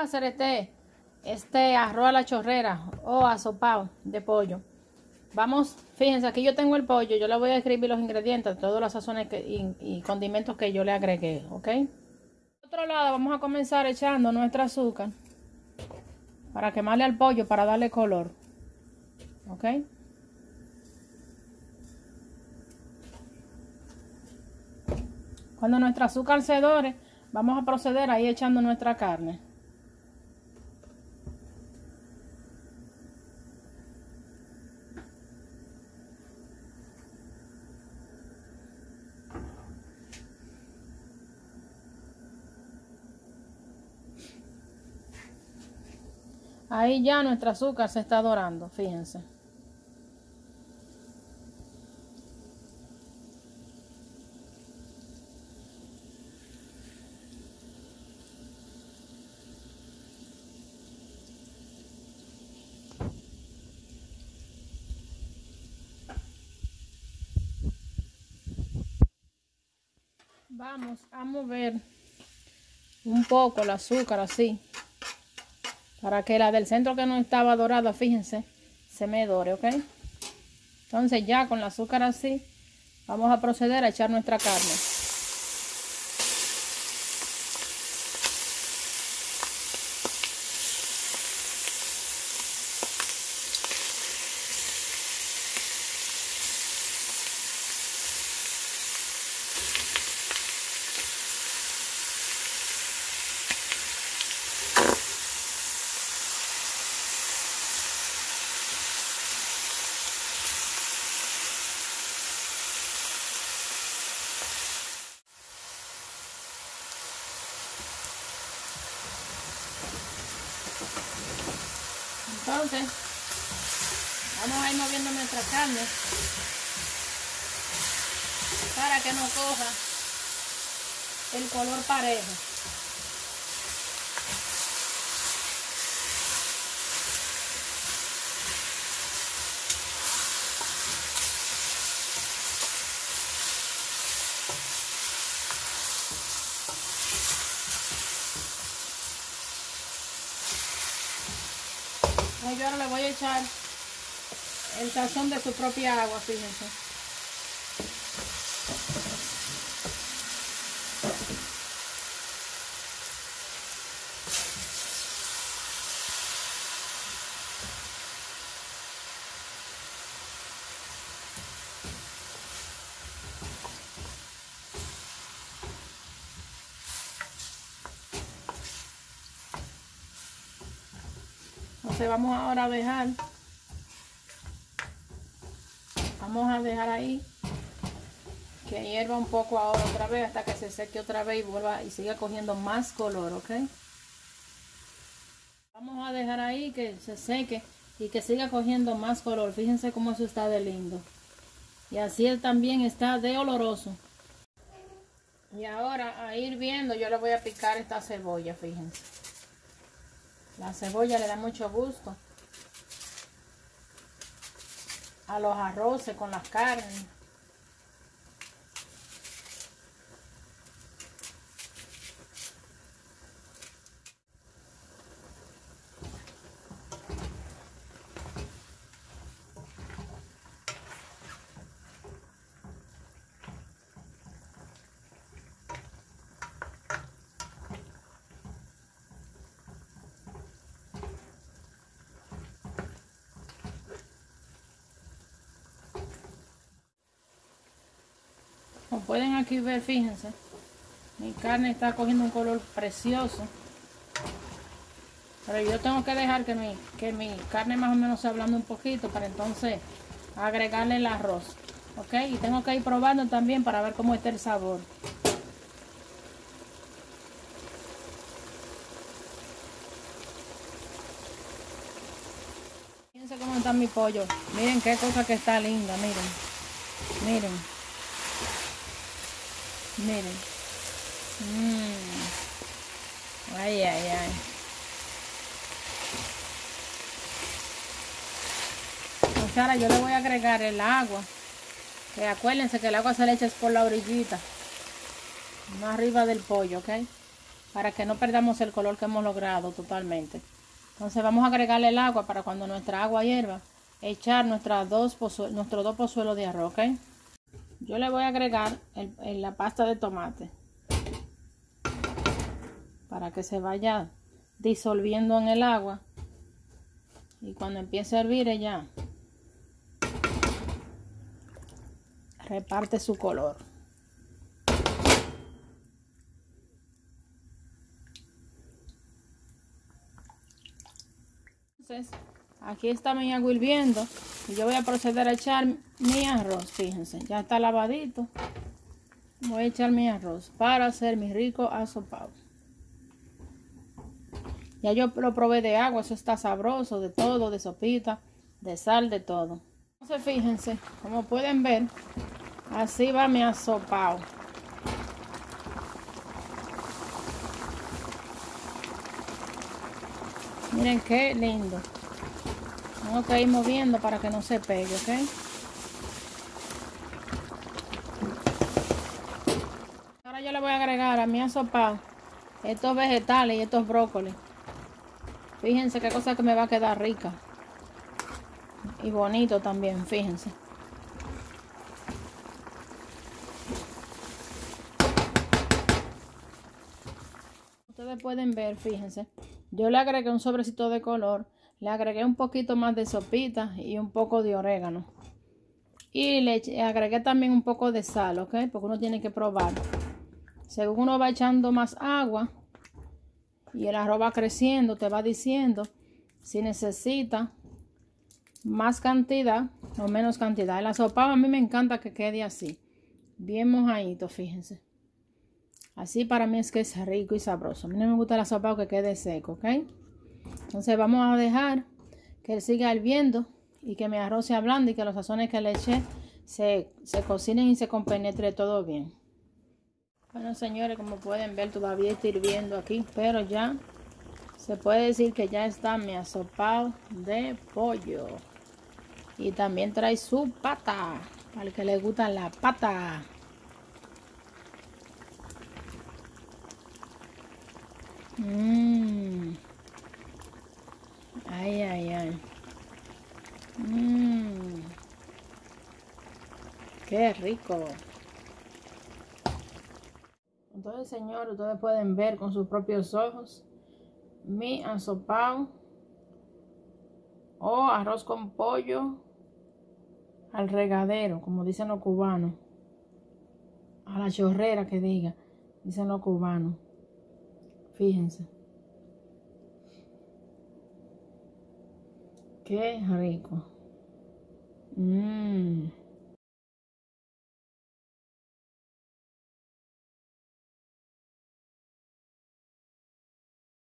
a hacer este, este arroz a la chorrera o asopado de pollo. Vamos, fíjense, aquí yo tengo el pollo, yo le voy a escribir los ingredientes, todas las sazones y, y, condimentos que yo le agregué, ¿ok? Por otro lado, vamos a comenzar echando nuestra azúcar para quemarle al pollo, para darle color, ¿ok? Cuando nuestra azúcar se dore, vamos a proceder ahí echando nuestra carne. Ahí ya nuestro azúcar se está dorando, fíjense. Vamos a mover un poco el azúcar así para que la del centro que no estaba dorada, fíjense, se me dore, ¿ok? Entonces ya con el azúcar así, vamos a proceder a echar nuestra carne. Entonces, vamos a ir moviendo nuestra carne para que no coja el color parejo. Yo ahora le voy a echar el sazón de su propia agua, fíjense. Vamos ahora a dejar, vamos a dejar ahí que hierva un poco ahora otra vez hasta que se seque otra vez y vuelva y siga cogiendo más color, ¿ok? Vamos a dejar ahí que se seque y que siga cogiendo más color. Fíjense cómo eso está de lindo. Y así él también está de oloroso. Y ahora a ir viendo yo le voy a picar esta cebolla, fíjense. La cebolla le da mucho gusto a los arroces con las carnes. Como pueden aquí ver, fíjense, mi carne está cogiendo un color precioso. Pero yo tengo que dejar que mi, que mi carne más o menos se hablando un poquito para entonces agregarle el arroz. ¿Ok? Y tengo que ir probando también para ver cómo está el sabor. Fíjense cómo está mi pollo. Miren qué cosa que está linda, miren. Miren. Miren. Mmm. Ay, ay, ay. Pues yo le voy a agregar el agua. Acuérdense que el agua se le echa por la orillita. No arriba del pollo, ¿ok? para que no perdamos el color que hemos logrado totalmente. Entonces vamos a agregarle el agua para cuando nuestra agua hierva, echar nuestras dos nuestros dos pozuelos de arroz, ¿ok? Yo le voy a agregar la pasta de tomate para que se vaya disolviendo en el agua y cuando empiece a hervir ella reparte su color. Entonces, aquí está mi agua hirviendo y yo voy a proceder a echar mi arroz, fíjense, ya está lavadito. Voy a echar mi arroz para hacer mi rico asopado. Ya yo lo probé de agua, eso está sabroso, de todo, de sopita, de sal, de todo. Entonces fíjense, como pueden ver, así va mi asopado. Miren qué lindo. Tengo que ir moviendo para que no se pegue, ¿ok? Ahora yo le voy a agregar a mi asopado estos vegetales y estos brócolis. Fíjense qué cosa que me va a quedar rica. Y bonito también, fíjense. Ustedes pueden ver, fíjense. Yo le agregué un sobrecito de color. Le agregué un poquito más de sopita y un poco de orégano. Y le agregué también un poco de sal, ¿ok? Porque uno tiene que probar. Según uno va echando más agua, y el arroz va creciendo, te va diciendo si necesita más cantidad o menos cantidad. El asopado a mí me encanta que quede así, bien mojadito, fíjense. Así para mí es que es rico y sabroso. A mí no me gusta el asopado que quede seco, ¿ok? Entonces vamos a dejar que él siga hirviendo y que mi arroz sea blando y que los sazones que le eché se, se cocinen y se compenetre todo bien. Bueno, señores, como pueden ver, todavía está hirviendo aquí, pero ya se puede decir que ya está mi asopado de pollo. Y también trae su pata, para el que le gusta la pata. Mmm. Ay, ay, ay. Mmm. Qué rico. Entonces, señor, ustedes pueden ver con sus propios ojos mi asopado o arroz con pollo al regadero, como dicen los cubanos. A la chorrera que diga, dicen los cubanos. Fíjense. Qué rico. Mmm.